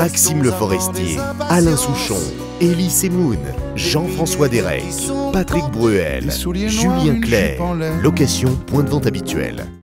Maxime Le Forestier, Alain Souchon, Élie Semoun, Jean-François Derek, Patrick Bruel, Julien Clerc. Location point de vente habituel.